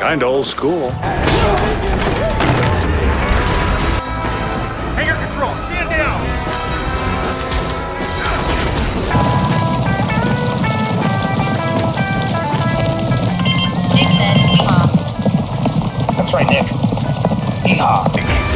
Kinda old school. Hangar control, stand down! Nick said, yeehaw. That's right, Nick. Yeehaw.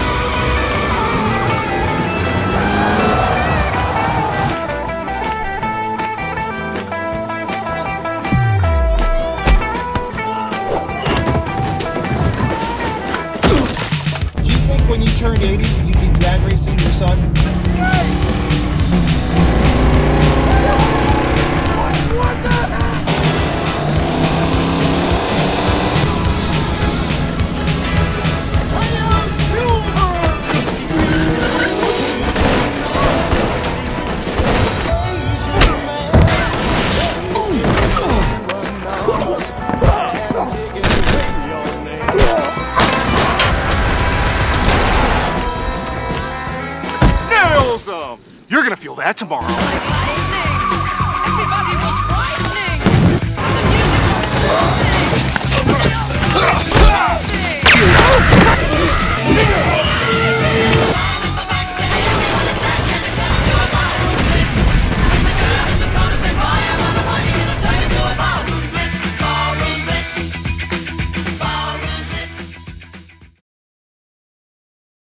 'Em! You're gonna feel that tomorrow.